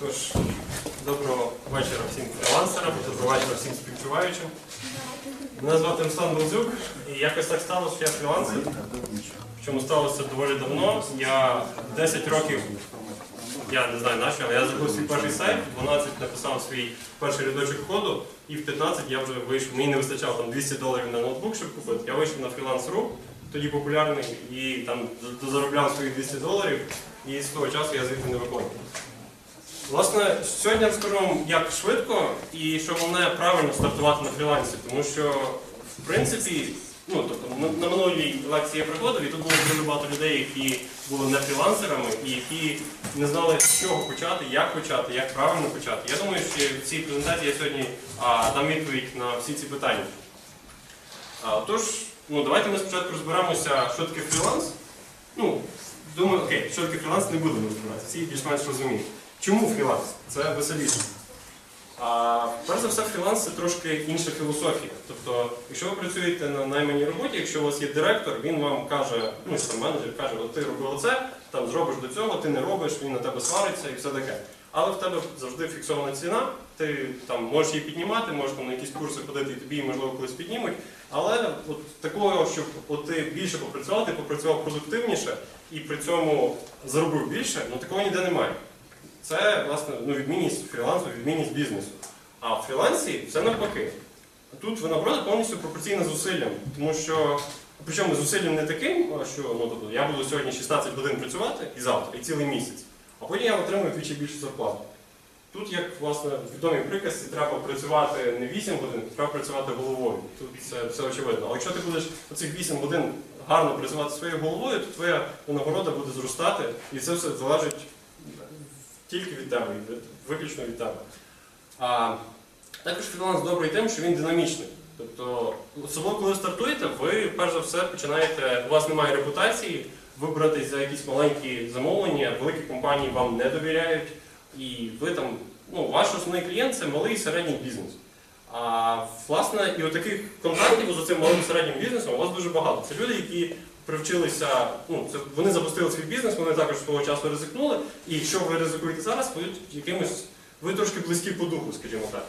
Тож, доброго вечора всім фрілансерам, доброго вечора всім співчуваючим. Мене звати Руслан Белзюк, і якось так сталося, що я фрілансер. Причому сталося доволі давно. Я 10 років, я не знаю на що, але я зробив свій перший сайт, в 12 написав свій перший рядочок коду, і в 15 я вже вийшов. Мені не вистачало там 200 доларів на ноутбук, щоб купити. Я вийшов на фріланс.ру, тоді популярний, і там заробляв свої 200 доларів, і з того часу я звідти не виходив. Власне, сьогодні я розкажу вам, як швидко і що головне правильно стартувати на фрілансі, тому що, в принципі, ну тобто на, минулій лекції я приходив, і тут було дуже багато людей, які були не фрілансерами і які не знали, з чого почати, як почати, як правильно почати. Я думаю, що в цій презентації я сьогодні а, дам відповідь на всі ці питання. А, тож, ну давайте ми спочатку розберемося, що таке фріланс. Ну, думаю, окей, що таке фріланс, не будемо розбиратися, всі більш-менш розуміють. Чому фріланс? Це веселіше. А, перш за все, фріланс це трошки інша філософія. Тобто, якщо ви працюєте на найманій роботі, якщо у вас є директор, він вам каже, ну там менеджер каже, от ти роби оце, там зробиш до цього, ти не робиш, він на тебе свариться і все таке. Але в тебе завжди фіксована ціна, ти там можеш її піднімати, можеш там на якісь курси ходити, і тобі її, можливо колись піднімуть. Але от такого, щоб от ти більше попрацював, ти попрацював продуктивніше і при цьому заробив більше, ну такого ніде немає. Це власне ну, відмінність фрілансу, відмінність бізнесу. А в фрілансі все навпаки. Тут винагорода повністю пропорційна зусиллям, тому що причому зусиллям не таким, що ну, тобто, я буду сьогодні 16 годин працювати і завтра, і цілий місяць, а потім я отримую вдвічі більшу зарплату. Тут, як власне відомій приказці, треба працювати не 8 годин, треба працювати головою. Тут це все очевидно. Але якщо ти будеш оцих 8 годин гарно працювати своєю головою, то твоя винагорода буде зростати, і це все залежить тільки від тебе, виключно від тебе. А, також фріланс добрий тим, що він динамічний. Тобто, особливо коли стартуєте, ви перш за все починаєте, у вас немає репутації, ви беретесь за якісь маленькі замовлення, великі компанії вам не довіряють, і ви там, ну, ваш основний клієнт це малий і середній бізнес. А власне, і отаких контактів з цим малим середнім бізнесом у вас дуже багато. Це люди, які привчилися, ну, це, вони запустили свій бізнес, вони також свого часу ризикнули. І якщо ви ризикуєте зараз, ви якимось, ви трошки близькі по духу, скажімо так.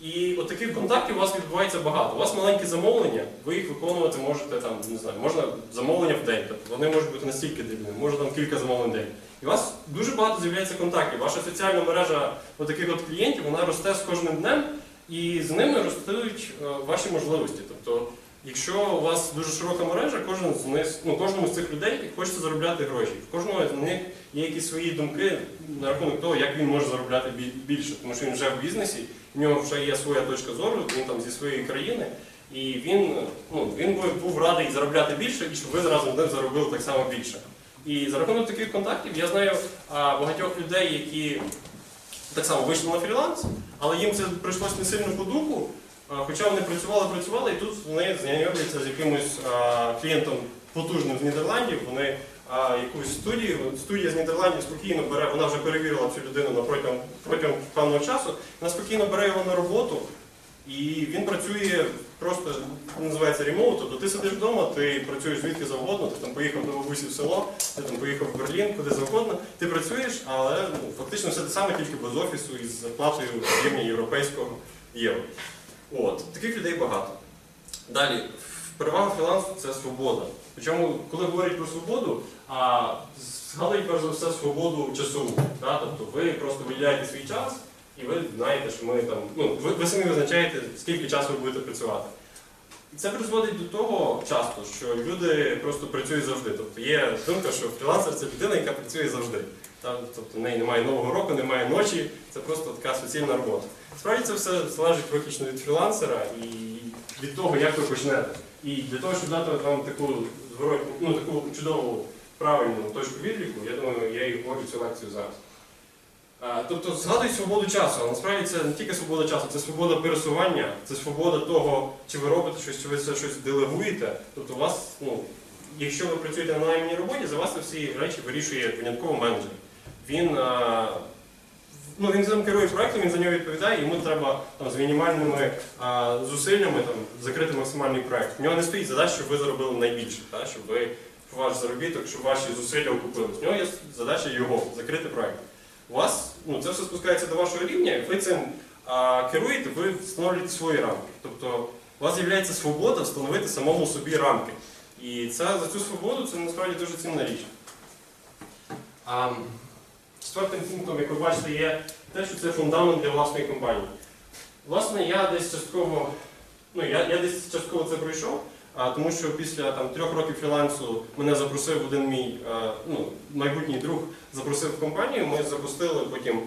І от таких контактів у вас відбувається багато. У вас маленькі замовлення, ви їх виконувати можете там, не знаю, можна замовлення в день. Тобто вони можуть бути настільки дрібними, може там кілька замовлень в день. І у вас дуже багато з'являється контактів. Ваша соціальна мережа от таких от клієнтів вона росте з кожним днем, і з ними ростуть е, ваші можливості. Тобто, якщо у вас дуже широка мережа, кожен з них, ну, кожному з цих людей хочеться заробляти гроші. В кожного з них є якісь свої думки на рахунок того, як він може заробляти більше, тому що він вже в бізнесі, в нього вже є своя точка зору, він там зі своєї країни, і він, ну, він був радий заробляти більше, і щоб ви разом з ним заробили так само більше. І за рахунок таких контактів я знаю багатьох людей, які так само вийшли на фріланс, але їм це прийшлось не сильно по духу, хоча вони працювали, працювали, і тут вони знайомляться з якимось клієнтом потужним з Нідерландів. Вони якусь студію, студія з Нідерландів спокійно бере, вона вже перевірила цю людину протягом, протягом певного часу, вона спокійно бере його на роботу. І він працює просто називається ремоут, тобто ти сидиш вдома, ти працюєш звідки завгодно, ти там поїхав до бабусі в село, ти там поїхав в Берлін, куди завгодно, ти працюєш, але ну, фактично все те саме, тільки без офісу і з зарплатою рівня європейського євро. От, таких людей багато. Далі, перевага фрілансу це свобода. Причому, коли говорять про свободу, а згадують перш за все свободу часову. Да? Тобто ви просто виділяєте свій час і ви знаєте, що ми там, ну, ви, ви самі визначаєте, скільки часу ви будете працювати. Це призводить до того часто, що люди просто працюють завжди. Тобто є думка, що фрілансер це людина, яка працює завжди. Тобто в неї немає нового року, немає ночі, це просто така суцільна робота. Справді це все залежить виключно від фрілансера і від того, як ви почнете. І для того, щоб дати вам таку ну таку чудову правильну точку відліку, я думаю, я і говорю цю лекцію зараз. Тобто згадуй свободу часу, але насправді це не тільки свобода часу, це свобода пересування, це свобода того, чи ви робите щось, чи ви це щось делегуєте. Тобто у вас, ну, якщо ви працюєте на найманій роботі, за вас всі речі вирішує винятково менеджер. Він, ну, він там керує проектом, він за нього відповідає, йому треба там, з мінімальними а, зусиллями там, закрити максимальний проект. В нього не стоїть задача, щоб ви заробили найбільше, та, щоб ви ваш заробіток, щоб ваші зусилля окупились. В нього є задача його закрити проект. У вас ну, це все спускається до вашого рівня, ви цим а, керуєте, ви встановлюєте свої рамки. Тобто у вас з'являється свобода встановити самому собі рамки. І це, за цю свободу це насправді дуже цінна річ. А, четвертим пунктом, як ви бачите, є те, що це фундамент для власної компанії. Власне, я десь частково, ну я, я десь частково це пройшов, тому що після там, трьох років фрілансу мене запросив один мій ну, майбутній друг, запросив в компанію. Ми запустили потім.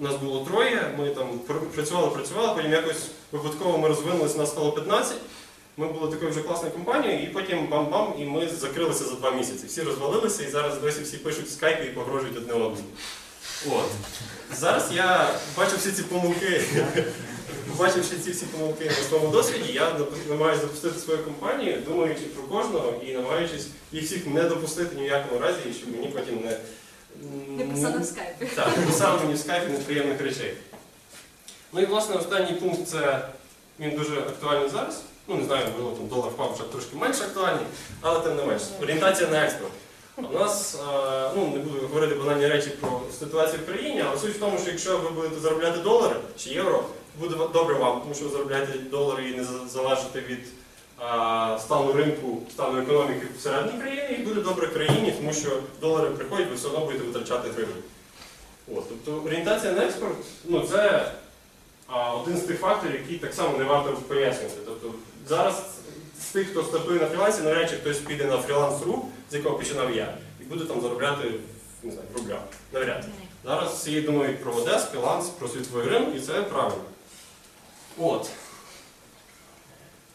Нас було троє, ми там пр- працювали, працювали, потім якось випадково ми розвинулися, нас стало 15. Ми були такою вже класною компанією, і потім бам-бам, і ми закрилися за два місяці. Всі розвалилися, і зараз досі всі пишуть в скайпі і погрожують одне одному. От. Зараз я бачив всі ці помилки, бачивши ці всі помилки на своєму досвіді, я намагаюся запустити свою компанію, думаючи про кожного і намагаючись їх всіх не допустити ні в якому разі, і щоб мені потім не. Не писали в скайпі. Так, не писали мені в скайпі неприємних речей. Ну і власне останній пункт це він дуже актуальний зараз. Ну не знаю, можливо, там долар впав вже трошки менш актуальний, але тим не менш. Орієнтація на експорт. У нас, е, ну не буду говорити банальні речі про ситуацію в країні, але суть в тому, що якщо ви будете заробляти долари чи євро, буде добре вам, тому що ви заробляєте долари і не залежите від е, стану ринку, стану економіки всередині країни, і буде добре країні, тому що долари приходять, ви все одно будете витрачати гривні. От, тобто орієнтація на експорт ну, це а, один з тих факторів, який так само не варто пояснювати. Тобто зараз з тих, хто стартує на фрілансі, навряд чи хтось піде на фріланс.ру, з якого починав я, і буде там заробляти не знаю, в рублях. Навряд. Зараз всі думають про ОДЕС, фріланс, про світовий ринок, і це правильно. От.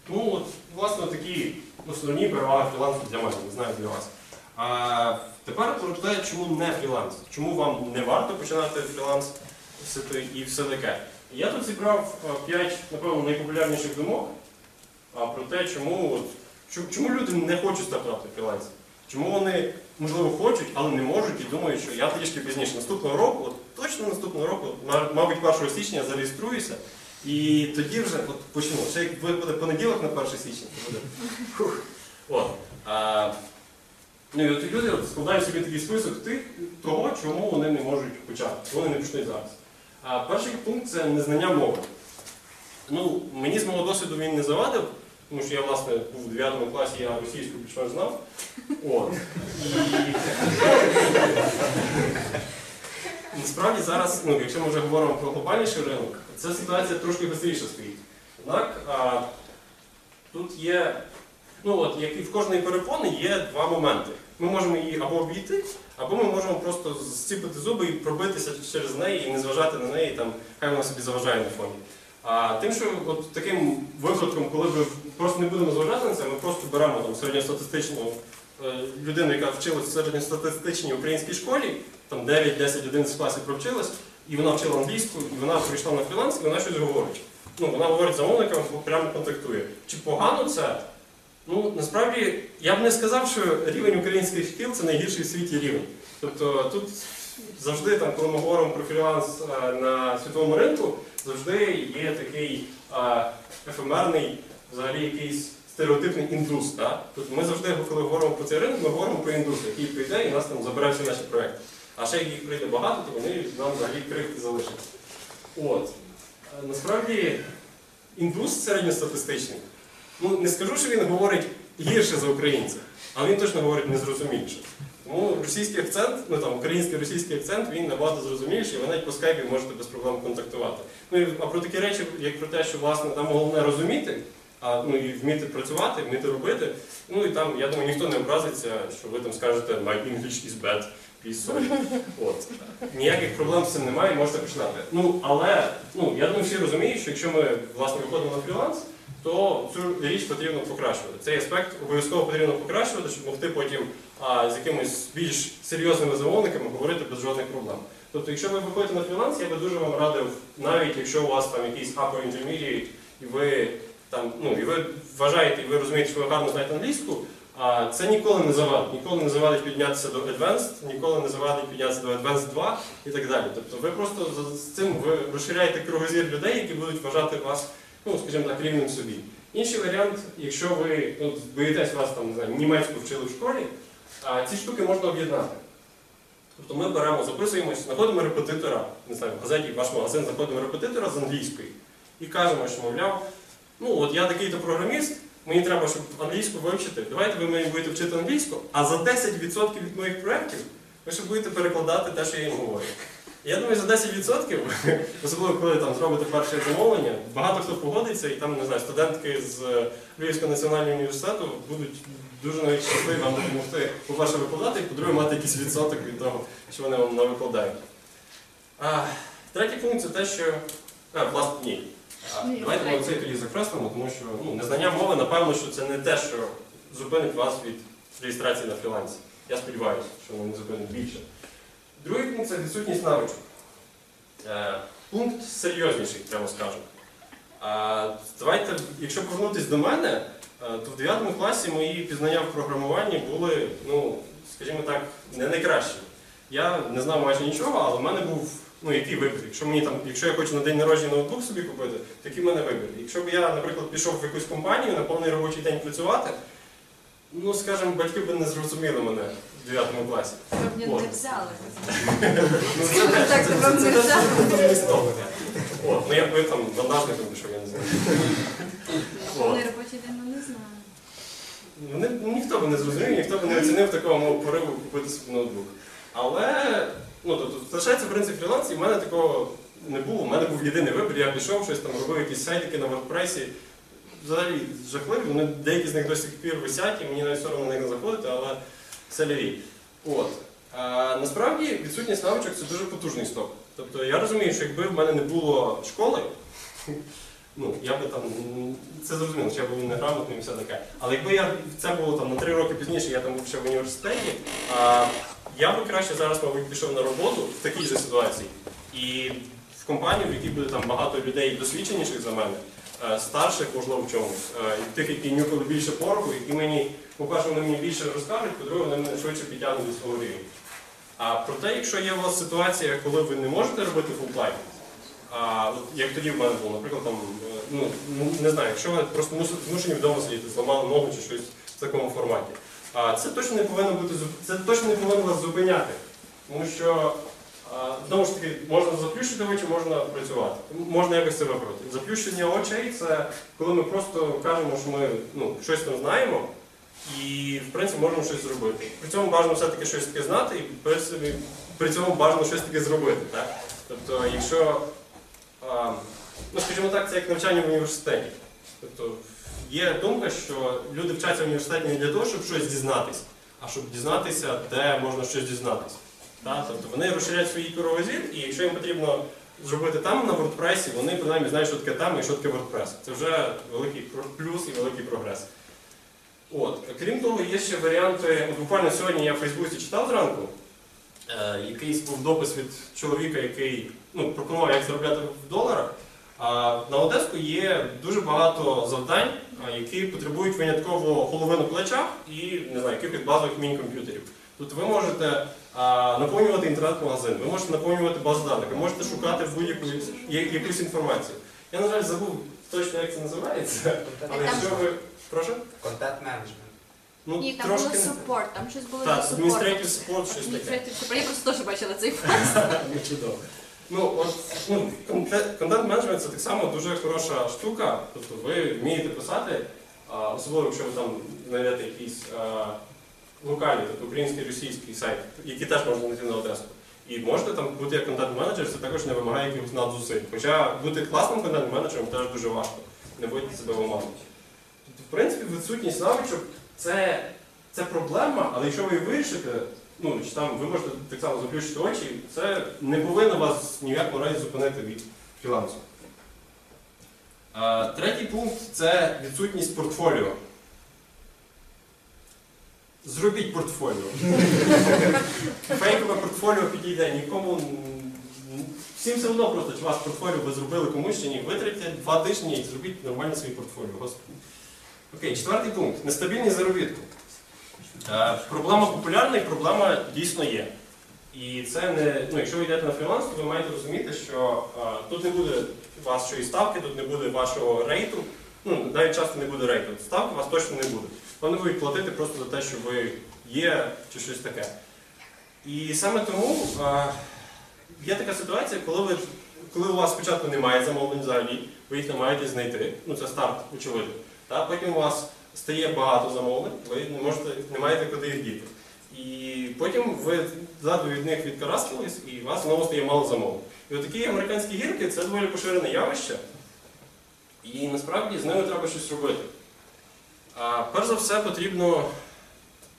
Ну, от, власне, такі основні переваги фрілансу для мене, не знаю для вас. А тепер те, чому не фріланс, чому вам не варто починати фріланс і все таке. Я тут зібрав 5, напевно, найпопулярніших думок про те, чому, от, чому люди не хочуть стартувати в фрілансі. Чому вони, можливо, хочуть, але не можуть і думають, що я трішки пізніше. Наступного року, от, точно наступного року, мабуть, 1 січня зареєструюся, і тоді вже от, почну. Ще як буде понеділок на 1 січня, то буде. Фух. От. А, ну і от люди от складають собі такий список тих, того, чому вони не можуть почати, чому вони не почнуть зараз. А перший пункт це незнання мови. Ну, мені з мого досвіду він не завадив, тому що я, власне, був у 9 класі, я російську більш-менш знав. От. І... Насправді зараз, ну, якщо ми вже говоримо про глобальніший ринок, ця ситуація трошки гостріше стоїть. Однак а, тут є, ну от, як і в кожної перепони, є два моменти. Ми можемо її або обійти, або ми можемо просто зціпити зуби і пробитися через неї і не зважати на неї, там, хай вона собі заважає на фоні. А тим, що от таким випадком, коли ми просто не будемо зважати на це, ми просто беремо там середньостатистичну е, людину, яка вчилась в середньостатистичній українській школі, там 9, 10, 11 класів провчилась, і вона вчила англійську, і вона прийшла на фріланс, і вона щось говорить. Ну, вона говорить замовникам, прямо контактує. Чи погано це? Ну, насправді, я б не сказав, що рівень українських шкіл це найгірший в світі рівень. Тобто тут завжди, там, коли ми говоримо про фріланс е, на світовому ринку, завжди є такий е, ефемерний, взагалі якийсь стереотипний індус. Тобто ми завжди, коли говоримо про цей ринок, ми говоримо про індус, який прийде і нас там забере всі наші проекти. А ще як їх прийде багато, то вони нам взагалі крихти залишаться. От. Е, Насправді, індус середньостатистичний. Ну, не скажу, що він говорить гірше за українця, але він точно говорить незрозуміліше. Тому російський акцент, ну там український російський акцент, він набагато зрозуміліший, і ви навіть по скайпі можете без проблем контактувати. Ну і а про такі речі, як про те, що власне там головне розуміти, а ну і вміти працювати, вміти робити. Ну і там, я думаю, ніхто не образиться, що ви там скажете My English is bad, sorry. От. Ніяких проблем з цим немає, можете починати. Ну, але ну, я думаю, всі розуміють, що якщо ми власне виходимо на фріланс, то цю річ потрібно покращувати. Цей аспект обов'язково потрібно покращувати, щоб могти потім а, з якимись більш серйозними замовниками говорити без жодних проблем. Тобто, якщо ви виходите на фріланс, я би дуже вам радив, навіть якщо у вас там якийсь upper intermediate, і ви там, ну, і ви вважаєте, і ви розумієте, що ви гарно знаєте англійську, це ніколи не завадить. Ніколи не завадить піднятися до Advanced, ніколи не завадить піднятися до Advanced 2 і так далі. Тобто ви просто з цим ви розширяєте кругозір людей, які будуть вважати вас, ну, скажімо так, рівним собі. Інший варіант, якщо ви ну, боїтесь вас там, не знаю, німецьку вчили в школі, а ці штуки можна об'єднати. Тобто ми беремо, записуємось, знаходимо репетитора, не знаю, в газеті ваш магазин знаходимо репетитора з англійської і кажемо, що, мовляв, ну от я такий-то програміст, мені треба, щоб англійську вивчити. Давайте ви мені будете вчити англійську, а за 10% від моїх проєктів ви ще будете перекладати те, що я їм говорю. Я думаю, за 10%, особливо коли там зробите перше замовлення, багато хто погодиться, і там, не знаю, студентки з Львівського національного університету будуть дуже навіть щасливі вам допомогти, по-перше, викладати, і по-друге, мати якийсь відсоток від того, що вони вам навикладають. А, третій пункт це те, що. А, власне, ні. Давайте ми оцей тоді закреслимо, тому що ну, незнання мови, напевно, що це не те, що зупинить вас від реєстрації на фрілансі. Я сподіваюся, що воно не зупинить більше. Другий пункт це відсутність навичок. Е, Пункт серйозніший, прямо скажу. А, давайте, якщо повернутися до мене, е, то в 9 класі мої пізнання в програмуванні були, ну, скажімо так, не найкращі. Я не знав майже нічого, але в мене був ну, який вибір. Якщо мені там, якщо я хочу на день народження ноутбук собі купити, такий в мене вибір. Якщо б я, наприклад, пішов в якусь компанію на повний робочий день працювати, ну скажімо, батьки б не зрозуміли мене в 9 класі. Щоб не взяли. Ну, вам це- не взяли. От, ну я б там вантажником пішов, я не знаю. Повний робочий день, ну не знаю. Вони, ну, ніхто би не зрозумів, ніхто би не оцінив такого мого пориву купити собі ноутбук. Але ну, тобто, залишається принцип фрілансу, і в мене такого не було. У мене був єдиний вибір, я пішов, щось там робив якісь сайтики на WordPress. Взагалі жахливі, вони деякі з них до сих пір висять, і мені навіть соромно на них не заходити, але це ляві. От. А, насправді відсутність навичок це дуже потужний стоп. Тобто я розумію, що якби в мене не було школи, ну, я би там, це зрозуміло, що я був неграмотним і все таке. Але якби я це було там на три роки пізніше, я там був ще в університеті, а, я би краще зараз, мабуть, пішов на роботу в такій же ситуації. І в компанію, в якій буде там багато людей досвідченіших за мене, е, старших, можливо, в чомусь, е, тих, які нюхали більше пороху, які мені, по-перше, вони мені більше розкажуть, по-друге, вони мене швидше підтягнуть до свого рівня. А проте, якщо є у вас ситуація, коли ви не можете робити full-time, а, як тоді в мене було, наприклад, там, е, ну, ну, не знаю, якщо ви просто змушені вдома сидіти, зламали ногу чи щось в такому форматі, а, це точно не повинно бути це точно не повинно вас зупиняти. Тому що, знову ж таки, можна заплющити очі, можна працювати. Можна якось це виправити. Заплющення очей це коли ми просто кажемо, що ми ну, щось там знаємо. І, в принципі, можемо щось зробити. При цьому бажано все-таки щось таке знати, і при, цьому бажано щось таке зробити. Так? Тобто, якщо, ну, скажімо так, це як навчання в університеті. Тобто, є думка, що люди вчаться в університеті не для того, щоб щось дізнатися, а щоб дізнатися, де можна щось дізнатися. Так? Тобто вони розширяють свій кругозір, і якщо їм потрібно зробити там на WordPress, вони принаймні знають, що таке там і що таке WordPress. Це вже великий плюс і великий прогрес. От. Крім того, є ще варіанти. От буквально сьогодні я в Фейсбуці читав зранку. Е, якийсь був допис від чоловіка, який ну, пропонував, як заробляти в доларах. А на Одеску є дуже багато завдань, які потребують винятково половину плеча і не знаю, якихось базових міні-комп'ютерів. Тут ви можете а, наповнювати інтернет-магазин, ви можете наповнювати базу даних, ви можете шукати будь-яку якусь інформацію. Я, на жаль, забув точно, як це називається, але якщо ви. Прошу? Контент менеджмент. Ну, Ні, там трошки було супорт, там щось було Так, супорт. адміністратив support, щось таке. Я просто теж бачила цей Ну, чудово. Ну, от, ну, контент-менеджмент це так само дуже хороша штука. Тобто ви вмієте писати, особливо якщо ви там знайдете якийсь а, локальний, тобто український російський сайт, який теж можна знайти на Одеску. І можете там бути як контент-менеджер, це також не вимагає якихось надзусиль. Хоча бути класним контент-менеджером теж дуже важко. Не будьте себе в оману. Тобто, в принципі, відсутність навичок це, це проблема, але якщо ви її вирішите, ну, чи там ви можете так само заплющити очі, це не повинно вас ні в разі зупинити від фрілансу. Третій пункт це відсутність портфоліо. Зробіть портфоліо. Фейкове портфоліо підійде нікому. Всім все одно просто, чи ваше портфоліо ви зробили комусь чи ні. Витратьте два тижні і зробіть нормально своє портфоліо. Господи. Окей, четвертий пункт. Нестабільність заробітку. Е, Проблема популярна і проблема дійсно є. І це не, ну, якщо ви йдете на фріланс, то ви маєте розуміти, що е, тут не буде вашої ставки, тут не буде вашого рейту, ну, навіть часто не буде рейту. Ставки у вас точно не буде. Вони будуть платити просто за те, що ви є, чи щось таке. І саме тому а, є така ситуація, коли, ви, коли у вас спочатку немає замовлень взагалі, ви їх намагаєтесь знайти. Ну це старт, очевидно. Та потім у вас стає багато замовлень, ви не можете, не маєте куди їх діти. І потім ви ззаду від них відкараскались, і у вас знову стає мало замовлень. І от такі американські гірки це доволі поширене явище. І насправді з ними треба щось робити. А, перш за все потрібно,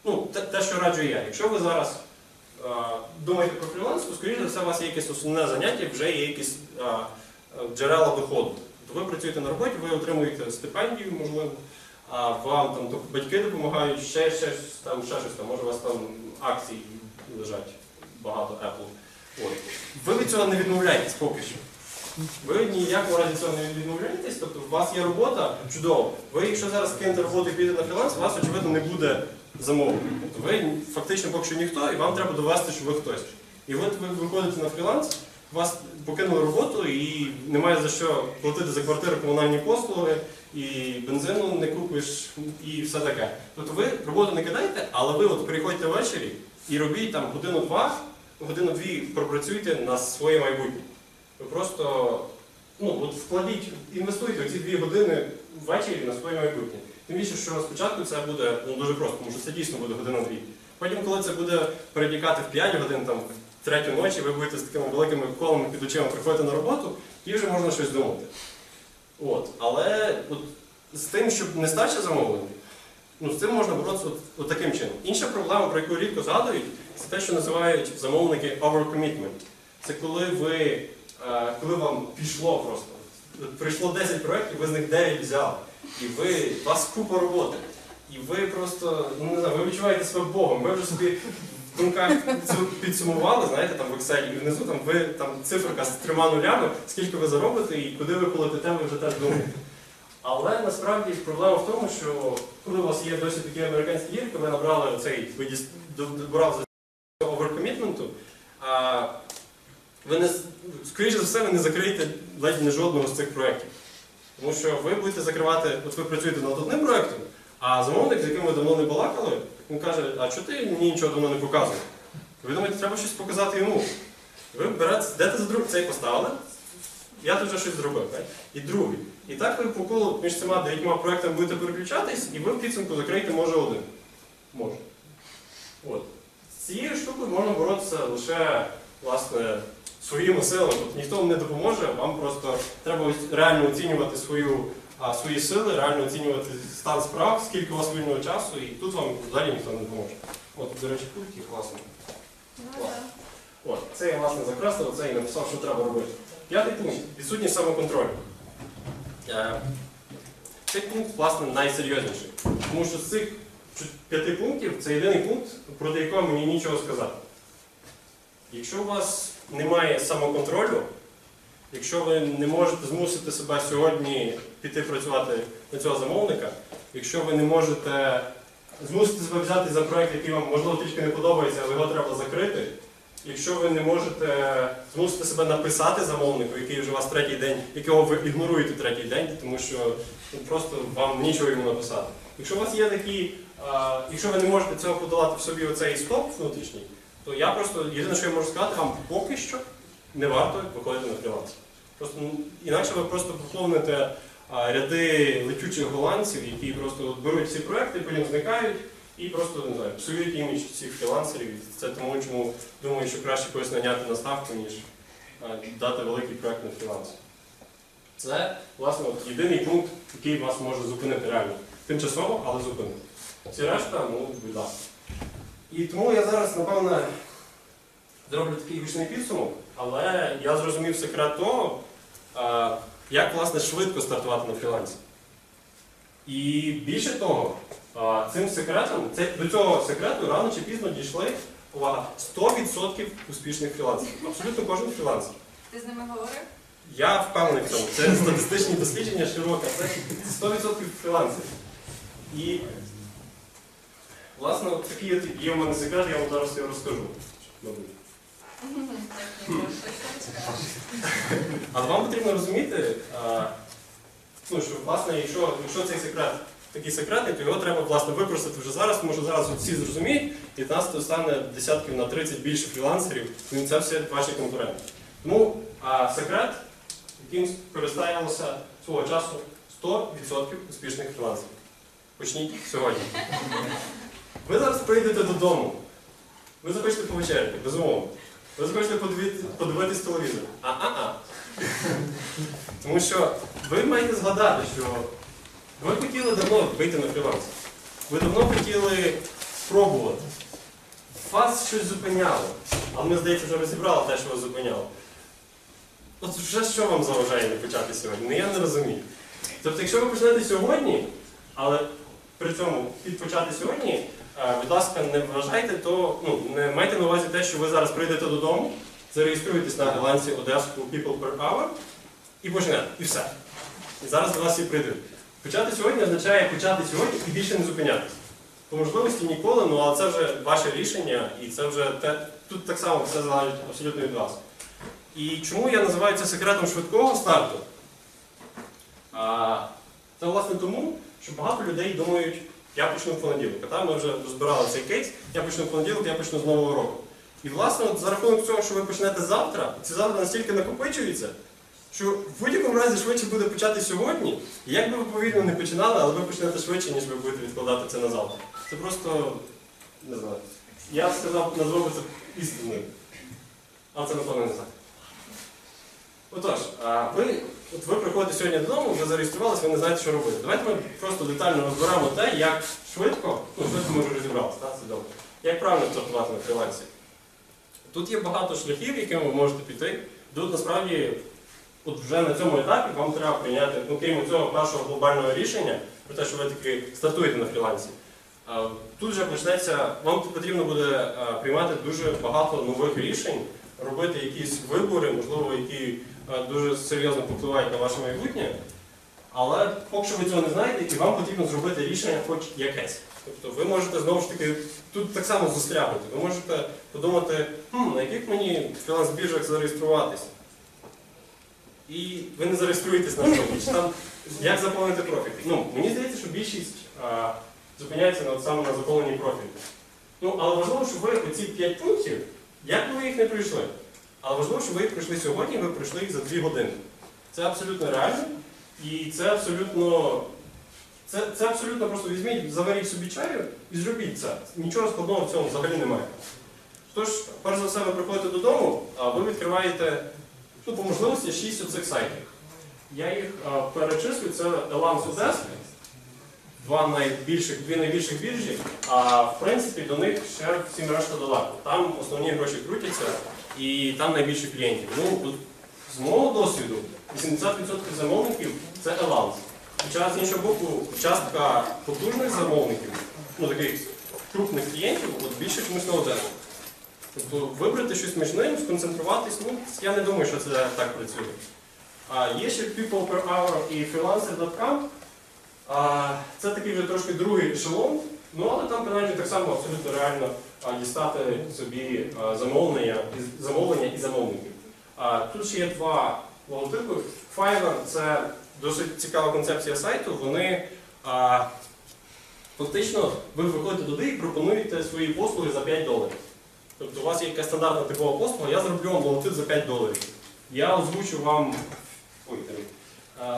ну, те, те, що раджу я. Якщо ви зараз а, думаєте про фріланс, то, скоріше за все, у вас є якесь основне заняття, вже є якісь а, джерела доходу. Тобто ви працюєте на роботі, ви отримуєте стипендію, можливо, а вам там батьки допомагають, ще, ще, там, ще щось там, може у вас там акції лежать багато Apple. От. Ви від цього не відмовляєтесь поки що. Ви ніякого разі цього не відмовляєтесь, тобто у вас є робота, чудово. Ви, якщо зараз кинете роботу і підете на фріланс, у вас, очевидно, не буде замовлення. Тобто ви фактично поки що ніхто, і вам треба довести, що ви хтось. І от ви виходите на фріланс, вас покинули роботу і немає за що платити за квартиру комунальні послуги, і бензину не купиш, і все таке. Тобто ви роботу не кидаєте, але ви от приходьте ввечері і робіть там годину-два, годину-дві пропрацюйте на своє майбутнє. Ви просто ну, от вкладіть, інвестуйте ці дві години ввечері на своє майбутнє. Тим більше, що спочатку це буде ну, дуже просто, тому що це дійсно буде година-дві. Потім, коли це буде перетікати в 5 годин, там, в третю ночі, ви будете з такими великими колами під очима приходити на роботу, і вже можна щось думати. От. Але от, з тим, щоб нестача замовлень, ну, з цим можна боротися от, от таким чином. Інша проблема, про яку рідко згадують, це те, що називають замовники overcommitment. Це коли ви, е, коли вам пішло просто, прийшло 10 проєктів, ви з них 9 взяли, і ви, у вас купа роботи. І ви просто, ну не знаю, ви відчуваєте себе Богом. Ви вже собі в думках підсумували, знаєте, там в Excel, і внизу там ви там циферка з трьома нулями, скільки ви заробите і куди ви полетите, ви вже теж думаєте. Але насправді проблема в тому, що коли у вас є досі такі американські гірки, ви набрали цей, ви діс- до- добрали до оверкомітменту, ви не, скоріше за все, ви не закриєте ледь не жодного з цих проєктів. Тому що ви будете закривати, от ви працюєте над одним проєктом, а замовник, з яким ви давно не балакали, він каже, а чого ти мені нічого давно не показував? Ви думаєте, треба щось показати йому. Ви берете, йдете за другим, цей поставили, я тут вже щось зробив. так? І другий. І так ви по колу між цими дев'ятьма проектами будете переключатись, і ви в підсумку закриєте може один. Може. От. З цією штукою можна боротися лише власне, своїми силами. Тобто ніхто вам не допоможе, вам просто треба реально оцінювати свою, свої сили, реально оцінювати стан справ, скільки у вас вільного часу, і тут вам взагалі ніхто не допоможе. От, до речі, кульки класно. Ну. От, це я власне закреслив, це і написав, що треба робити. П'ятий пункт відсутність самоконтролю. Е, Цей пункт, власне, найсерйозніший. Тому що з цих п'яти пунктів це єдиний пункт, проти якого мені нічого сказати. Якщо у вас немає самоконтролю, якщо ви не можете змусити себе сьогодні піти працювати на цього замовника, якщо ви не можете змусити себе взяти за проєкт, який вам можливо трішки не подобається, але його треба закрити, Якщо ви не можете змусити себе написати замовнику, який вже у вас третій день, якого ви ігноруєте третій день, тому що ну, просто вам нічого йому написати. Якщо у вас є такі, а, якщо ви не можете цього подолати в собі оцей стоп внутрішній, то я просто єдине, що я можу сказати, вам поки що не варто виходити на фріланс. Просто ну, інакше ви просто поповните ряди летючих голландців, які просто беруть всі проекти, потім зникають. І просто не знаю, псують імідж всіх фрілансерів. Це тому, чому думаю, що краще когось наняти на ставку, ніж а, дати великий проект на фріланс. Це, власне, от єдиний пункт, який вас може зупинити реально. Тимчасово, але зупинити. Всі решта, ну, біда. І тому я зараз, напевно, зроблю такий гучний підсумок, але я зрозумів секрет того, як власне швидко стартувати на фрілансі. І більше того, цим секретом, до цього секрету рано чи пізно дійшли увага, 100% успішних фрілансерів. Абсолютно кожен фрілансер. Ти з ними говорив? Я впевнений в цьому. Це статистичні дослідження широке. Це 100% фрілансерів. І, власне, такий є в мене секрет, я вам зараз його розкажу. Але вам потрібно розуміти, ну, що, власне, якщо, якщо цей секрет такий секретний, то його треба власне використати вже зараз, тому що зараз всі зрозуміють, і в нас тут стане десятків на 30 більше фрілансерів, і це все ваші конкуренти. Тому а, секрет, яким користаємося свого часу 100% успішних фрілансерів. Почніть сьогодні. Ви зараз прийдете додому. Ви захочете повечеряти, безумовно. Ви захочете подивити- подивитись телевізор. А-а-а. Тому що ви маєте згадати, що ви хотіли давно вийти на фріланс. Ви давно хотіли спробувати. Вас щось зупиняло. Але ми, здається, вже розібрали те, що вас зупиняло. От вже що вам заважає не почати сьогодні? Ну я не розумію. Тобто, якщо ви почнете сьогодні, але при цьому підпочати сьогодні, будь ласка, не вважайте то, ну, не майте на увазі те, що ви зараз прийдете додому, зареєструєтесь на голландці Одеску People per Hour і почнете. І все. І зараз до вас всі прийдуть. Почати сьогодні означає почати сьогодні і більше не зупинятися. По можливості ніколи, ну але це вже ваше рішення, і це вже те. Тут так само все залежить абсолютно від вас. І чому я називаю це секретом швидкого старту? А, це власне тому, що багато людей думають, я почну в понеділок. Там ми вже розбирали цей кейс, я почну в понеділок, я почну з нового року. І власне, от за рахунок цього, що ви почнете завтра, ці завтра настільки накопичуються, що в будь-якому разі швидше буде почати сьогодні. І як би ви повільно не починали, але ви почнете швидше, ніж ви будете відкладати це на завтра. Це просто не знаю. Я сказав, назвав це істиною. Але це напевно не так. Отож, ви, от ви приходите сьогодні додому, ви зареєструвалися, ви не знаєте, що робити. Давайте ми просто детально розберемо те, як швидко, ну швидко ми вже розібралися, так, це добре. Як правильно стартувати на фрілансі. Тут є багато шляхів, якими ви можете піти. Тут насправді, от вже на цьому етапі вам треба прийняти, ну крім цього першого глобального рішення, про те, що ви таки стартуєте на фрілансі. Тут вже почнеться, вам потрібно буде приймати дуже багато нових рішень, робити якісь вибори, можливо, які дуже серйозно впливають на ваше майбутнє. Але поки що ви цього не знаєте, і вам потрібно зробити рішення хоч якесь. Тобто ви можете знову ж таки тут так само застрягнути. Ви можете подумати, хм, на яких мені фріланс-біржах зареєструватися. І ви не зареєструєтесь на жодній. Там як заповнити профіль? Ну, мені здається, що більшість а, зупиняється на, саме на заповненні профілю. Ну, але важливо, щоб ви оці 5 пунктів, як би ви їх не пройшли. Але важливо, щоб ви їх пройшли сьогодні, ви пройшли їх за 2 години. Це абсолютно реально. І це абсолютно. Це, це абсолютно просто візьміть, заваріть собі чаю і зробіть це. Нічого складного в цьому взагалі немає. Тож, перш за все, ви приходите додому, а ви відкриваєте, ну, по можливості, 6 оцих сайтів. Я їх а, перечислю, це Elance Odesk, два найбільших, дві найбільших біржі, а в принципі до них ще всім решта далеко. Там основні гроші крутяться і там найбільше клієнтів. Ну, з мого досвіду, 80% замовників це Elance. Хоча з іншого боку, частка потужних замовників, ну таких крупних клієнтів, от більше чомусь на Одесу. Тобто вибрати щось між ним, сконцентруватись, ну, я не думаю, що це так працює. А є ще People per Hour і freelancer.com. Це такий вже трошки другий ешелон, ну але там принаймні так само абсолютно реально дістати собі замовлення, замовлення і замовників. Тут ще є два логотипи. Fiverr – це досить цікава концепція сайту. Вони фактично ви виходите туди і пропонуєте свої послуги за 5 доларів. Тобто у вас є якась стандартна типова послуга, я зроблю вам логотип за 5 доларів. Я озвучу вам ой,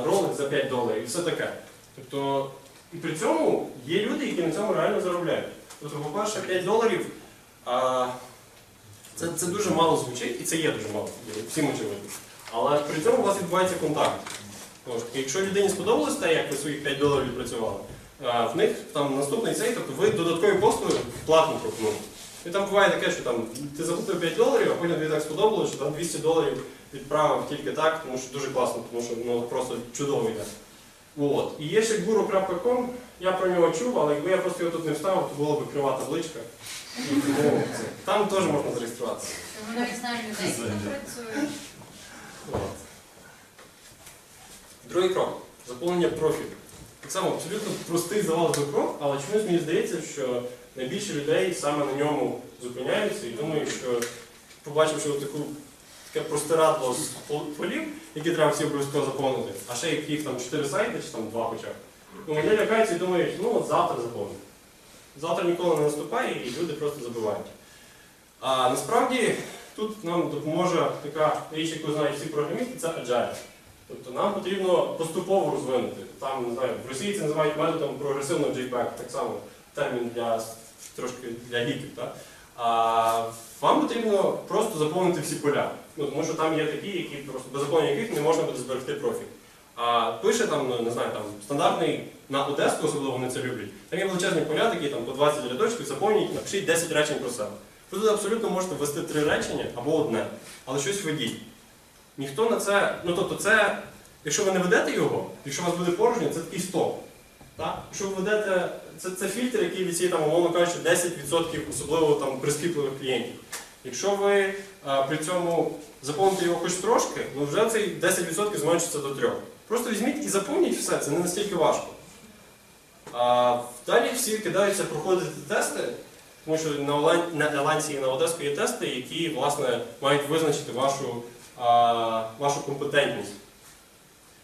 ролик за 5 доларів і все таке. Тобто, і при цьому є люди, які на цьому реально заробляють. Тобто, по-перше, 5 доларів а, це, це дуже мало звучить, і це є дуже мало, всім очевидно. Але при цьому у вас відбувається контакт. Тому що, якщо людині сподобалось те, як ви своїх 5 доларів відпрацювали, а, в них там наступний цей, тобто ви додаткові послуги платно пропонуєте. І там буває таке, що там ти заплатив 5 доларів, а потім тобі так сподобалось, що там 200 доларів відправив тільки так, тому що дуже класно, тому що ну, просто чудово йде. От. І є ще guru.com, я про нього чув, але якби я просто його тут не вставив, то була б крива табличка. І тому Там теж можна зареєструватися. Ми навіть знаємо людей, які працюють. От. Другий крок заповнення профілю. Так само абсолютно простий би крок, але чомусь мені здається, що найбільше людей саме на ньому зупиняються і думають, що побачивши таку таке простирадло з полів, які треба всі обов'язково заповнити, а ще як їх там 4 сайти чи там 2 хоча, б, Ну, вони лякаються і думають, ну от завтра заповню. Завтра ніколи не наступає і люди просто забувають. А насправді тут нам допоможе така річ, яку знають всі програмісти, це Agile. Тобто нам потрібно поступово розвинути. Там, не знаю, в Росії це називають методом прогресивного JPEG, так само термін для трошки для гіків. Вам потрібно просто заповнити всі поля. Ну, тому що там є такі, які просто без заповнення яких не можна буде зберегти профіль. А пише там, ну, не знаю, там стандартний на Одеску, особливо вони це люблять. Там є величезні поля, такі там по 20 рядочків, заповніть, напишіть 10 речень про себе. Ви тут абсолютно можете ввести три речення або одне, але щось введіть. Ніхто на це, ну тобто це, якщо ви не ведете його, якщо у вас буде порожньо, це такий стоп. Так? Якщо ви ведете, це, це фільтр, який відсіє, там, умовно кажучи, 10% особливо там прискіпливих клієнтів. Якщо ви а, при цьому заповните його хоч трошки, ну вже цей 10% зменшиться до 3. Просто візьміть і заповніть все, це не настільки важко. Далі всі кидаються проходити тести, тому що на Еланці і на Одеску є тести, які власне, мають визначити вашу, вашу компетентність.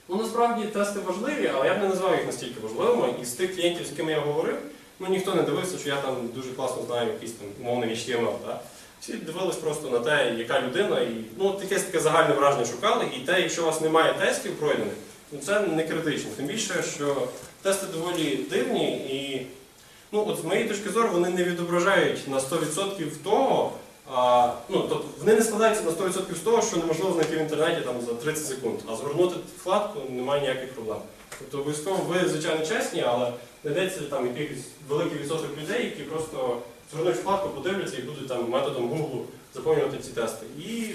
Ну, насправді тести важливі, але я б не назвав їх настільки важливими. І з тих клієнтів, з якими я говорив, ну ніхто не дивився, що я там дуже класно знаю якийсь там умовний HTML. Так? Всі дивились просто на те, яка людина, і ну, таке таке загальне враження шукали. І те, якщо у вас немає тестів пройдених, ну це не критично. Тим більше, що тести доволі дивні і ну, от з моєї точки зору вони не відображають на 100% того. А, ну, тобто вони не складаються на 100% з того, що неможливо знайти в інтернеті там, за 30 секунд, а згорнути вкладку немає ніяких проблем. Тобто обов'язково ви, звичайно, чесні, але знайдеться там якийсь великий відсоток людей, які просто згорнуть вкладку, подивляться і будуть там методом Google заповнювати ці тести. І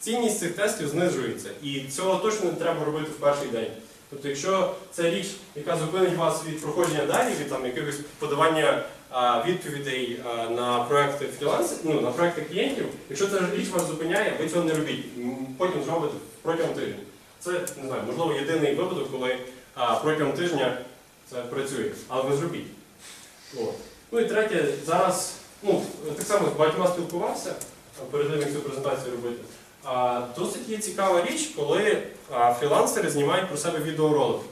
цінність цих тестів знижується. І цього точно не треба робити в перший день. Тобто, якщо це річ, яка зупинить вас від проходження далі, від там якихось подавання а, відповідей а, на проекти фріланс, ну, на проекти клієнтів, якщо ця річ вас зупиняє, ви цього не робіть. Потім зробите протягом тижня. Це не знаю, можливо, єдиний випадок, коли а, протягом тижня це працює, але ви зробіть. От. Ну і третє, зараз ну, так само з багатьма спілкувався перед тим, як цю презентацію робити. А, Досить є цікава річ, коли а, фрілансери знімають про себе відеоролики.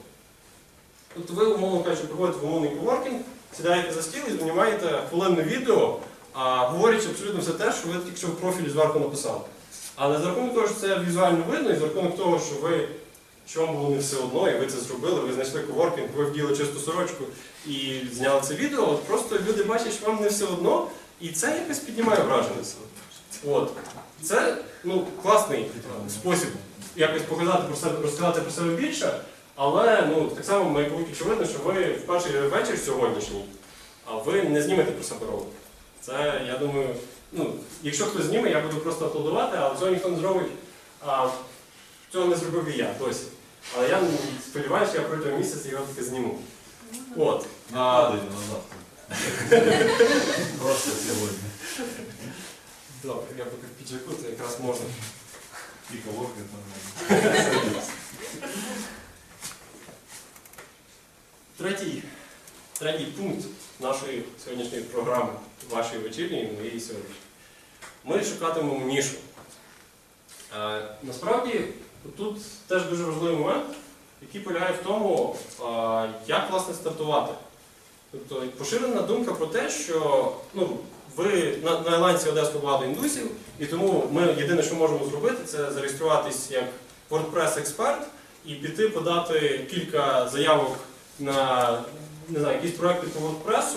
Тобто ви, умовно кажучи, приходите в умовний коворкінг, сідаєте за стіл і знімаєте хвилинне відео, а, говорячи абсолютно все те, що ви тільки що в профілі зверху написали. Але за рахунок того, що це візуально видно, і за рахунок того, що ви що вам було не все одно, і ви це зробили, ви знайшли коворкінг, ви вділи чисту сорочку і зняли це відео, от просто люди бачать, що вам не все одно, і це якось піднімає враженість. От. Це ну, класний спосіб якось показати про себе, розказати про себе більше, але ну, так само має бути очевидно, що ви в перший вечір сьогоднішній, а ви не знімете про себе ролик. Це, я думаю, ну, якщо хтось зніме, я буду просто аплодувати, але цього ніхто не зробить. А, цього не зробив і я досі. Але я сподіваюся, що я протягом місяця його таки зніму. От. Не А, падай на завтра. Просто сьогодні. добре, я поки в піджаку, це якраз можна. І колорки нормально. Третій, третій пункт нашої сьогоднішньої програми, вашої вечірньої, моєї сьогоднішньої. Ми шукатимемо нішу. Е, насправді, тут теж дуже важливий момент, який полягає в тому, як власне стартувати. Тобто поширена думка про те, що ну, ви на, на Еланці Одеску багато індусів, і тому ми єдине, що можемо зробити, це зареєструватись як WordPress-експерт і піти подати кілька заявок на не знаю, якісь проекти по WordPress,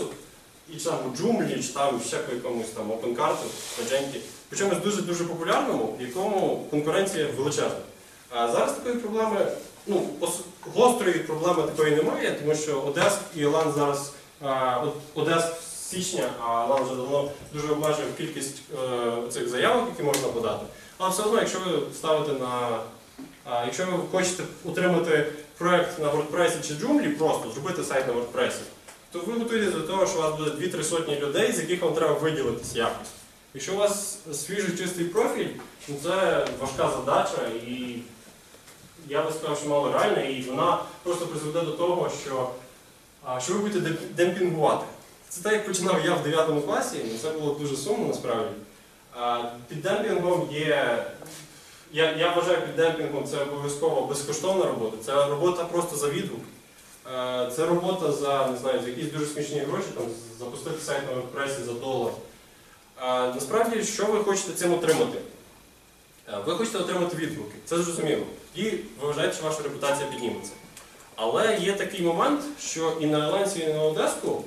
і чи там у Joomla, чи там ще по якомусь там OpenCart, Magento, причому дуже-дуже популярному, в якому конкуренція величезна. А зараз такої проблеми, ну, гострої проблеми такої немає, тому що Одеск і Елан зараз, Одеск з січня, а Елан вже давно дуже обмежив кількість е, цих заявок, які можна подати. Але все одно, якщо ви ставите на. Якщо ви хочете отримати проект на WordPress чи Joomla, просто зробити сайт на WordPress, то ви готуєтесь до того, що у вас буде 2-3 сотні людей, з яких вам треба виділитись якось. Якщо у вас свіжий чистий профіль, ну це важка задача і я би сказав, що мало реальна, і вона просто призведе до того, що, що ви будете демпінгувати. Це так, як починав я в 9 класі, і це було дуже сумно насправді. Під демпінгом є. Я, я вважаю під демпінгом це обов'язково безкоштовна робота, це робота просто за відгук. Це робота за, не знаю, за якісь дуже смішні гроші, там, запустити сайт на WordPress за долар. Насправді, що ви хочете цим отримати? Ви хочете отримати відгуки, це зрозуміло. І ви що ваша репутація підніметься. Але є такий момент, що і на Елансі, і на Одеску,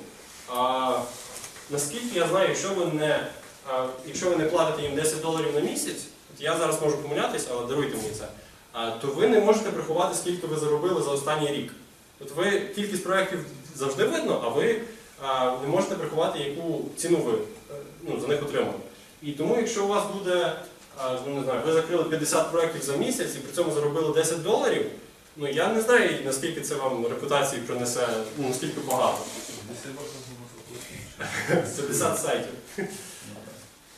а, наскільки я знаю, якщо ви не, а, якщо ви не платите їм 10 доларів на місяць, я зараз можу помилятися, але даруйте мені це, а, то ви не можете приховати, скільки ви заробили за останній рік. От ви кількість проєктів завжди видно, а ви а, не можете приховати, яку ціну ви е, ну, за них отримали. І тому, якщо у вас буде, ну, не знаю, ви закрили 50 проєктів за місяць і при цьому заробили 10 доларів, ну я не знаю, наскільки це вам репутації принесе, ну, наскільки багато. 50 сайтів.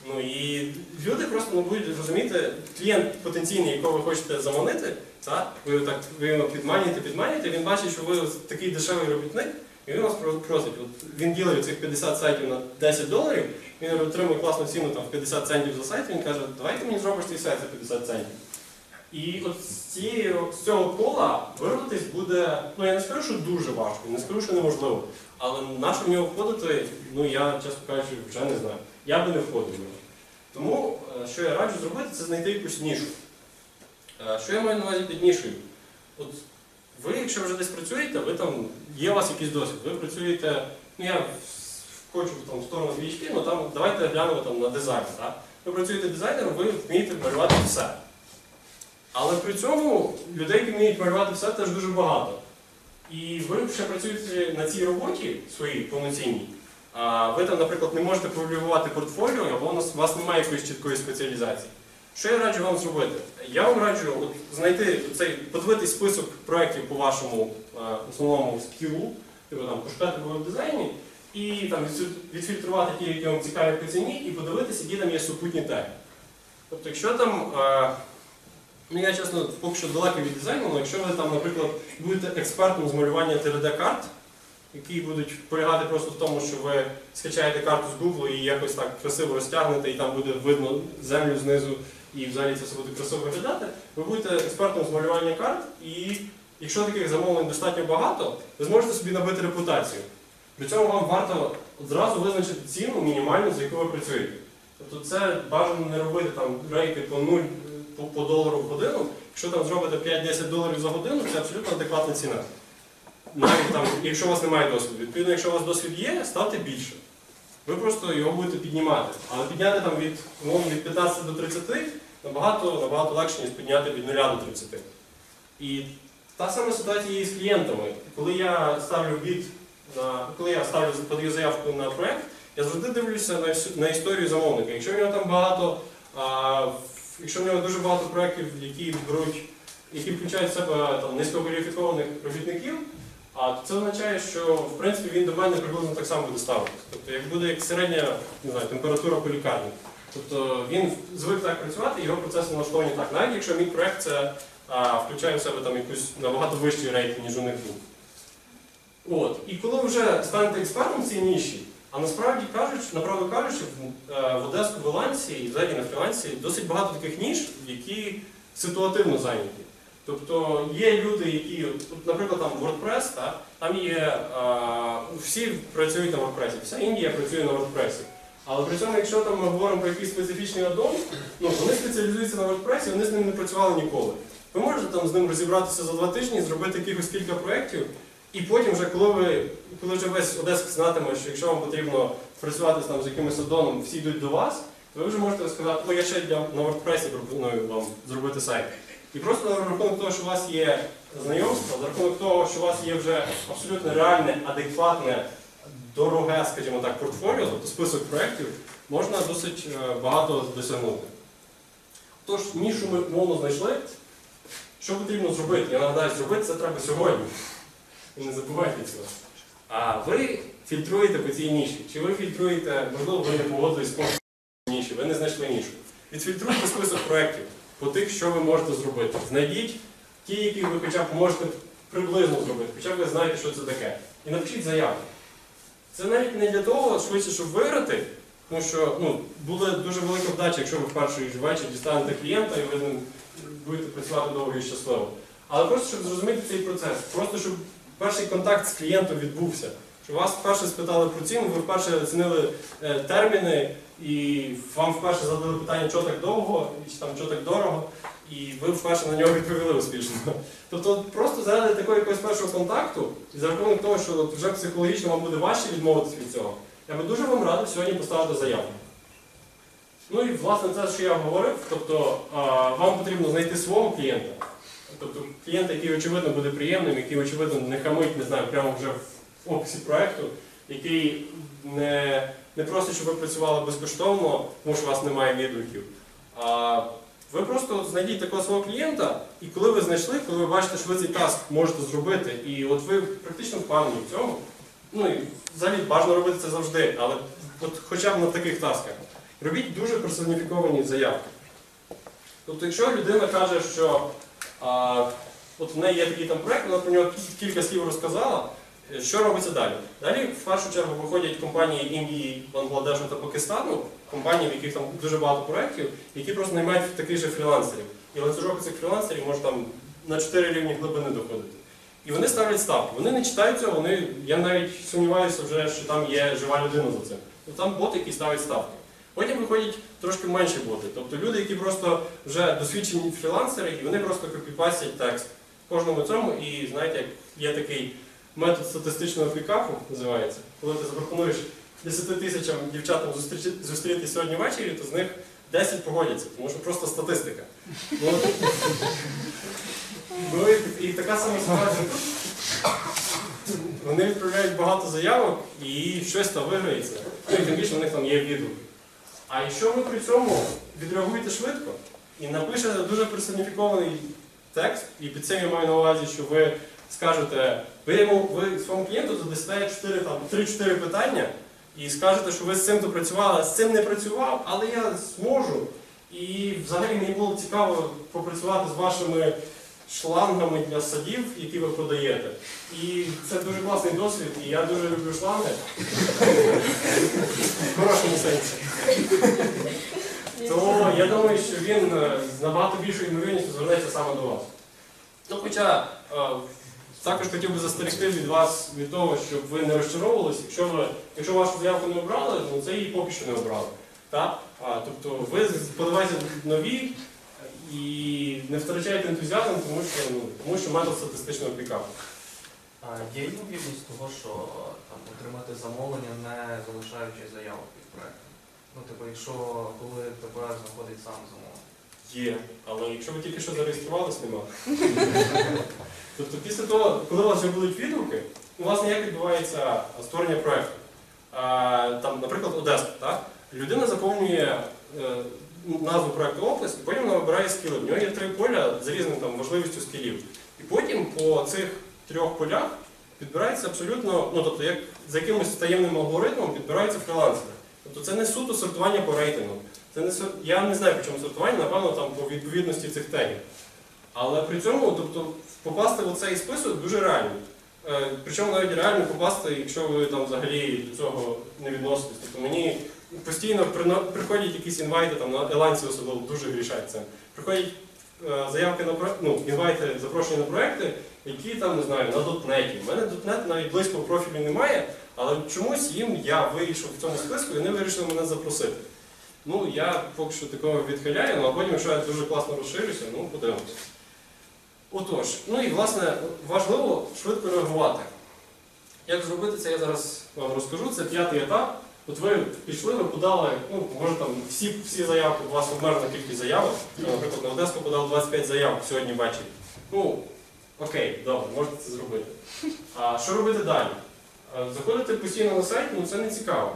Ну і люди просто не будуть розуміти, клієнт потенційний, якого ви хочете заманити, та, ви його так ви його підманюєте, підманюєте, він бачить, що ви такий дешевий робітник, і він вас просить. От він ділить цих 50 сайтів на 10 доларів, він отримує класну ціну там, в 50 центів за сайт, він каже, давайте мені зробиш цей сайт за 50 центів. І от з, цієї, з цього кола вирватися буде, ну я не скажу, що дуже важко, не скажу, що неможливо. Але на що в нього входити, ну я, чесно кажучи, вже не знаю. Я би не входив. Тому, е, що я раджу зробити, це знайти якусь нішу. Е, Що я маю на увазі під нішою? От ви, якщо вже десь працюєте, ви там, є у вас якийсь досвід, ви працюєте, ну я хочу там, в сторону PHP, ну там давайте глянемо там, на дизайн. Так? Ви працюєте дизайнером, ви вмієте малювати все. Але при цьому людей, які вміють малювати все, теж дуже багато. І ви ще працюєте на цій роботі своїй повноцінній. А ви там, наприклад, не можете публікувати портфоліо, або у вас немає якоїсь чіткої спеціалізації. Що я раджу вам зробити? Я вам раджу от, знайти цей, подивитись список проєктів по вашому е, основному скілу, типу там пошукати по веб-дизайні, і там відфільтрувати ті, які вам цікаві по ціні, і подивитися, які там є супутні теги. Тобто, якщо там. е, Ну, я чесно, поки що далекий від дизайну, але якщо ви там, наприклад, будете експертом з малювання 3D-карт, які будуть полягати просто в тому, що ви скачаєте карту з Google і якось так красиво розтягнете, і там буде видно землю знизу, і взагалі це все буде красиво виглядати, ви будете експертом з малювання карт, і якщо таких замовлень достатньо багато, ви зможете собі набити репутацію. При цьому вам варто одразу визначити ціну мінімальну, за яку ви працюєте. Тобто це бажано не робити там рейки по 0 по, долару в годину. Якщо там зробите 5-10 доларів за годину, це абсолютно адекватна ціна. Навіть там, якщо у вас немає досвіду. Відповідно, якщо у вас досвід є, ставте більше. Ви просто його будете піднімати. Але підняти там від, від 15 до 30 набагато, набагато легше, ніж підняти від 0 до 30. І та сама ситуація є з клієнтами. Коли я ставлю від на коли я ставлю подаю заявку на проект, я завжди дивлюся на, на історію замовника. Якщо в нього там багато, а, якщо в нього дуже багато проєктів, які беруть, які включають в себе там низькокваліфікованих робітників, а то це означає, що в принципі він до мене приблизно так само буде ставитися. Тобто, як буде як середня не знаю, температура по лікарні. Тобто він звик так працювати, його процеси налаштовані так, навіть якщо мій проект це а, включає в себе там якусь набагато вищий рейтинг, ніж у них був. От. І коли ви вже станете експертом в цій ніші, а насправді кажучи, направду кажучи, в, е, Одеску, в Елансі і взагалі на фрілансі досить багато таких ніш, які ситуативно зайняті. Тобто є люди, які, наприклад, там WordPress, та, там є е, всі працюють на WordPress, вся Індія працює на WordPress. Але при цьому, якщо там ми говоримо про якийсь специфічний аддон, ну, вони спеціалізуються на WordPress, і вони з ним не працювали ніколи. Ви можете там з ним розібратися за два тижні, зробити якихось кілька проєктів, і потім, вже, коли ви коли вже весь Одеск знатиме, що якщо вам потрібно працювати там з якимось аддоном, всі йдуть до вас, то ви вже можете сказати, о, я ще на WordPress пропоную вам зробити сайт. І просто на рахунок того, що у вас є знайомство, за рахунок того, що у вас є вже абсолютно реальне, адекватне, дороге, скажімо так, портфоліо, тобто список проєктів, можна досить е, багато досягнути. Тож, нішу ми мовно знайшли. Що потрібно зробити? Я нагадаю, зробити це треба сьогодні. Не забувайте цього. А ви фільтруєте по цій ніші. Чи ви фільтруєте, можливо, ви не погодились з ніші, ви не знайшли нішу. Відфільтруйте список проєктів по тих, що ви можете зробити. Знайдіть ті, які ви хоча б можете приблизно зробити, хоча б ви знаєте, що це таке. І напишіть заяву. Це навіть не для того, швидше, щоб виграти, тому що ну, буде дуже велика вдача, якщо ви в перший вечір дістанете клієнта і ви будете працювати довго і щасливо. Але просто щоб зрозуміти цей процес, просто щоб перший контакт з клієнтом відбувся. Що вас вперше спитали про ціну, ви вперше оцінили е, терміни, і вам вперше задали питання, що так довго, і там що так дорого, і ви вперше на нього відповіли успішно. Тобто просто заради такого якогось першого контакту, і за рахунок того, що вже психологічно вам буде важче відмовитися від цього, я би дуже вам радив сьогодні поставити заявку. Ну і власне це, що я говорив, тобто вам потрібно знайти свого клієнта, тобто клієнта, який очевидно буде приємним, який очевидно не хамить, не знаю, прямо вже в описі проекту, який не, не просить, щоб ви працювали безкоштовно, тому що у вас немає відгуків. Ви просто знайдіть такого свого клієнта, і коли ви знайшли, коли ви бачите, що ви цей таск можете зробити, і от ви практично впевнені в цьому, ну і взагалі бажано робити це завжди, але от хоча б на таких тасках. Робіть дуже персоніфіковані заявки. Тобто, якщо людина каже, що а, от в неї є такий там проект, вона про нього кілька слів розказала, що робиться далі? Далі, в першу чергу, виходять компанії Індії, Бангладешу та Пакистану, компанії, в яких там дуже багато проєктів, які просто наймають таких же фрілансерів. І ланцюжок цих фрілансерів може там на 4 рівні глибини доходити. І вони ставлять ставки. Вони не читають цього, вони, я навіть сумніваюся вже, що там є жива людина за цим. Ну, Там боти, які ставлять ставки. Потім виходять трошки менші боти. Тобто люди, які просто вже досвідчені фрілансери, і вони просто копіпастять текст кожному цьому. І знаєте, як є такий метод статистичного пікапу, називається, коли ти запропонуєш 10 тисячам дівчатам зустрітися сьогодні ввечері, то з них 10 погодяться, тому що просто статистика. Ну, ну і, така сама ситуація. Вони відправляють багато заявок і щось там виграється. Ну і тим більше у них там є відгук. А якщо ви при цьому відреагуєте швидко і напишете дуже персоніфікований текст, і під цим я маю на увазі, що ви скажете, ви йому ви своєму клієнту задасте 3-4 питання і скажете, що ви з цим допрацювали, з цим не працював, але я зможу. І взагалі мені було цікаво попрацювати з вашими шлангами для садів, які ви продаєте. І це дуже класний досвід, і я дуже люблю шланги. В хорошому сенсі. То я думаю, що він е, з набагато більшою ймовірністю звернеться саме до вас. Ну, хоча е, також хотів би застерегти від вас від того, щоб ви не розчаровувалися, якщо якщо вашу заявку не обрали, ну це її поки що не обрали. Так? А, тобто ви подавайте нові і не втрачайте ентузіазм, тому що, ну, тому що метод статистичного пікапу. Є ймовірність того, що там отримати замовлення, не залишаючи заявок під проектом? Ну, типу, якщо коли тебе знаходить сам замовлення. Є, але якщо ви тільки що зареєструвались, нема. Тобто після того, коли у вас вже будуть відгуки, у вас ніяк відбувається створення проєкту. Там, наприклад, Одеска, так? Людина заповнює е, назву проєкту опис, і потім вона вибирає скіли. В нього є три поля з різним там, можливістю скілів. І потім по цих трьох полях підбирається абсолютно, ну тобто як за якимось таємним алгоритмом підбираються фрілансери. Тобто це не суто сортування по рейтингу. Це не сор- я не знаю, по чому сортування, напевно, там по відповідності цих тегів. Але при цьому, тобто, попасти в цей список дуже реально. Е, Причому навіть реально попасти, якщо ви там взагалі до цього не відноситесь. Тобто мені постійно приходять якісь інвайти, там на еланці особливо дуже грішать це. Приходять е, заявки на ну, інвайти, запрошення на проекти, які там, не знаю, на дотнеті. У мене дотнет навіть близького профілю немає, але чомусь їм я вийшов в цьому списку і вони вирішили мене запросити. Ну, я поки що такого відхиляю, ну, а потім, якщо я дуже класно розширюся, ну подивимося. Отож, ну і власне важливо швидко реагувати. Як зробити це, я зараз вам розкажу. Це п'ятий етап. От ви пішли, ви подали, ну, може там всі, всі заявки, у вас обмежена кількість заявок. Наприклад, на Одеску подав 25 заявок сьогодні ввечері. Ну, окей, добре, можете це зробити. А що робити далі? Е, Заходити постійно на сайт, ну це не цікаво.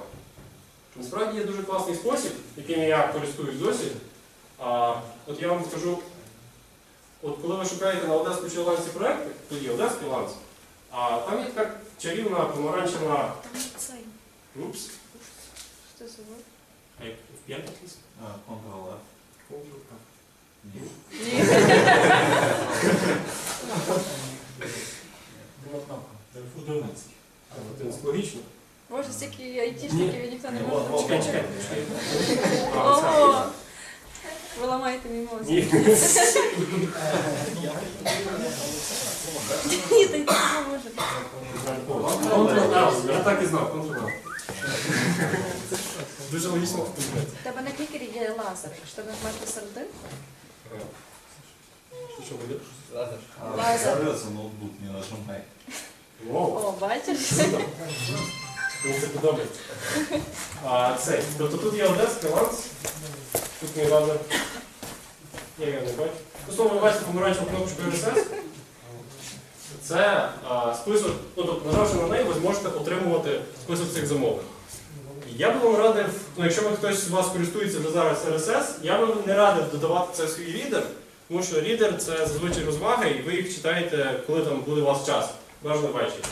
Насправді є дуже класний спосіб, яким я користуюсь досі. А, от я вам скажу, от коли ви шукаєте на Одеську чи Ланці проекти, то є Одеський ланц, а там є така чарівна помаранчева. Там цей. Упс, Що це було? а як в? А, Ctrl-F. Ні. Ні. Удобницький. Логічно. Боже, стільки айтішників і ніхто не може. О, Чекай, чекай. А, це- Ого! Ви ламаєте мій мозок. Ні. Так не може. Контрол-L. Я так і знав, Контрол-L. Дуже логічно вкупити. Тебе на клікері є лазер. Якщо ти нажмеш на серединку, Що, буде? А, Лазер. Взорвется ноутбук, не нажимай. О, бачиш? Мені це подобається. А, цей. Тобто тут є Одеса, Ланс. Тут мій лазер. Я не бачу. Ну, ви бачите помаранчеву кнопочку RSS. Це а, список, ну тобто, нажавши на неї, ви зможете отримувати список цих замовлень. Я би вам радив, ну якщо хтось з вас користується вже зараз RSS, я би не радив додавати це в свій рідер, тому що рідер це зазвичай розвага, і ви їх читаєте, коли там буде у вас час, бажано ввечері.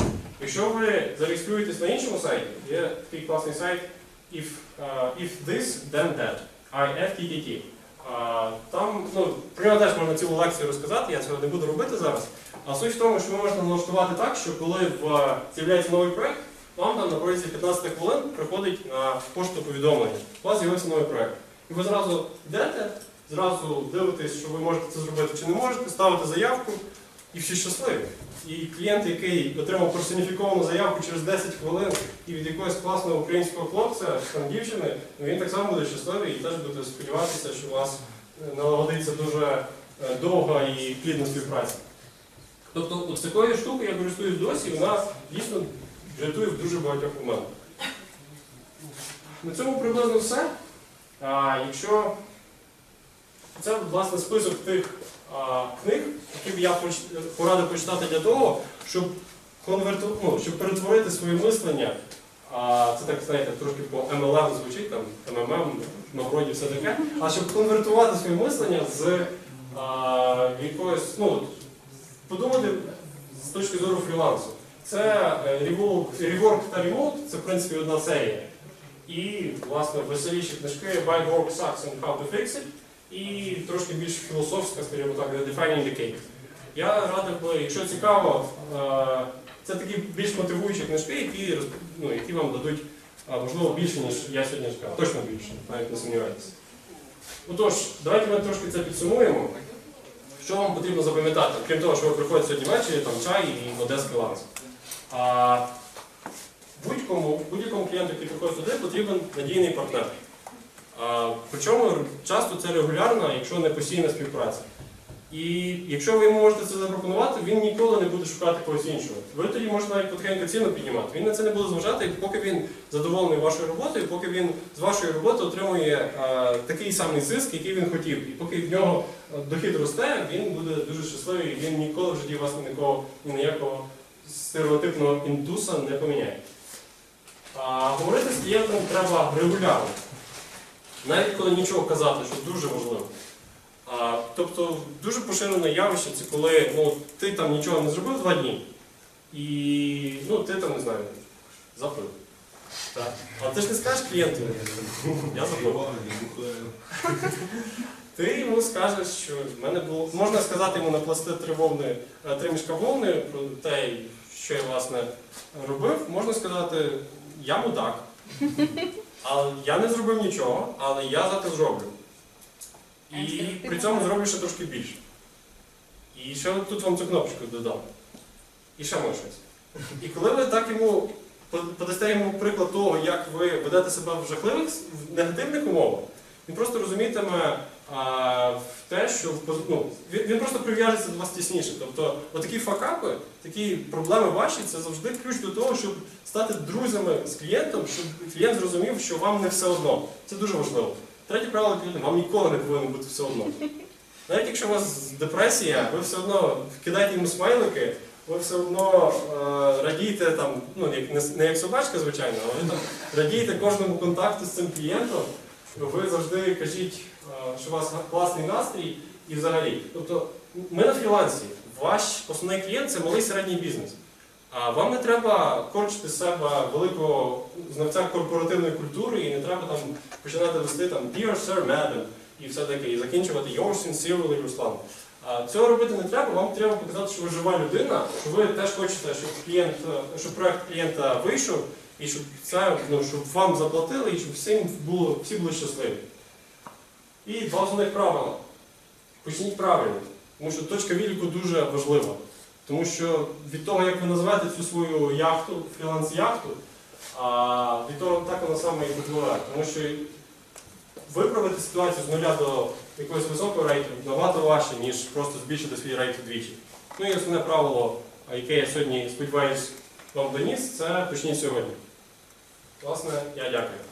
Якщо ви зареєструєтесь на іншому сайті, є такий класний сайт if, uh, if this, then that, IFTTT. Там, ну, прямо теж можна цілу лекцію розказати, я цього не буду робити зараз. А суть в тому, що ви можете налаштувати так, що коли в, з'являється новий проект, вам там на протязі 15 хвилин приходить на пошту повідомлення. У вас з'явився новий проект. І ви зразу йдете, зразу дивитесь, що ви можете це зробити чи не можете, ставите заявку і всі щасливі. І клієнт, який отримав персоніфіковану заявку через 10 хвилин і від якогось класного українського хлопця, там дівчини, ну, він так само буде щасливий і теж буде сподіватися, що у вас е, налагодиться дуже е, довга і плідна співпраця. Тобто от з такою штукою я користуюсь досі, вона дійсно рятує в дуже багатьох моментах. На цьому приблизно все. А, якщо це власне список тих книг, які б я порадив почитати для того, щоб конверту, ну, щоб перетворити своє мислення. Це так, знаєте, трошки по MLM звучить, там МММ, на вроді все таке. А щоб конвертувати своє мислення з а, якогось, ну, подумати з точки зору фрілансу. Це е, Rework та Remote, це в принципі одна серія. І, власне, веселіші книжки Why Work Sucks and How to Fix It, і трошки більш філософська, скажімо так, Defining the Cake. Я радив би, якщо цікаво, е, це такі більш мотивуючі книжки, які, ну, які вам дадуть, можливо, більше, ніж я сьогодні сказав. Точно більше, навіть не сумнівайтеся. Отож, давайте ми трошки це підсумуємо. Що вам потрібно запам'ятати, крім того, що ви приходите сьогодні ввечері, там чай і одеський ланц. Будь-якому клієнту, який приходить сюди, потрібен надійний партнер. А, причому часто це регулярна, якщо не постійна співпраця. І якщо ви йому можете це запропонувати, він ніколи не буде шукати когось іншого. Ви тоді можете навіть потихеньку ціну піднімати. Він на це не буде зважати, поки він задоволений вашою роботою, поки він з вашої роботи отримує е, такий самий зиск, який він хотів. І поки в нього е, дохід росте, він буде дуже щасливий, і він ніколи в житті вас ні на кого, ні на стереотипного індуса не поміняє. А говорити з клієнтом треба регулярно. Навіть коли нічого казати, що дуже важливо. А, тобто дуже поширене явище, це коли ну, ти там нічого не зробив два дні, і ну, ти там не знаю, заплив. Так. А ти ж не скажеш клієнту, я заплив. Ти йому скажеш, що в мене було. Можна сказати йому наплести три вовни, е, три мішка вовни про те, що я власне робив. Можна сказати, я мудак. Але я не зробив нічого, але я завтра зроблю. І при цьому зроблю ще трошки більше. І ще тут вам цю кнопочку додам. І ще може щось. І коли ви так йому подасте йому приклад того, як ви ведете себе в жахливих, в негативних умовах, він просто розумітиме а, в те, що ну, він, він просто прив'яжеться до вас тісніше. Тобто, отакі факапи, такі проблеми ваші, це завжди ключ до того, щоб стати друзями з клієнтом, щоб клієнт зрозумів, що вам не все одно. Це дуже важливо. Третє правило клієнта, вам ніколи не повинно бути все одно. Навіть якщо у вас депресія, ви все одно кидаєте йому смайлики, ви все одно е, радієте там, ну як не, не як собачка, звичайно, але там радієте кожному контакту з цим клієнтом. Ви завжди кажіть, що у вас класний настрій і взагалі. Тобто ми на фрілансі, ваш основний клієнт це малий середній бізнес. А вам не треба корчити з себе великого знавця корпоративної культури і не треба там починати вести там Dear Sir, Madam і все таке, і закінчувати Yours sincerely. А цього робити не треба, вам треба показати, що ви жива людина, що ви теж хочете, щоб клієнт, е, щоб проект клієнта вийшов, і щоб це, ну, щоб вам заплатили, і щоб всім було, всі були щасливі. І два основних правила. Почніть правильно, тому що точка відліку дуже важлива. Тому що від того, як ви називаєте цю свою яхту, фріланс-яхту, від того так воно саме і попливає. Тому що виправити ситуацію з нуля до якогось високого рейту набагато важче, ніж просто збільшити свій рейт вдвічі. Ну і основне правило, яке я сьогодні сподіваюся вам доніс, це почніть сьогодні. Власне, я дякую.